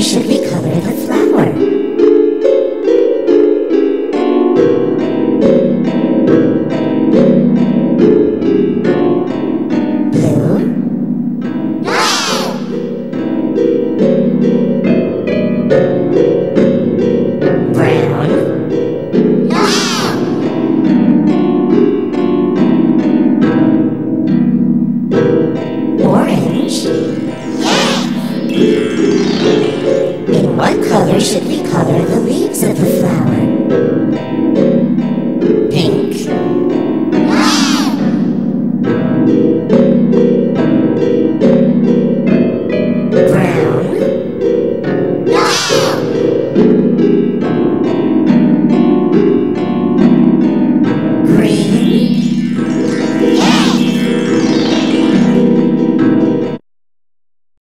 should we color the flower? Blue? Brown? Orange? should we color the leaves of the flower?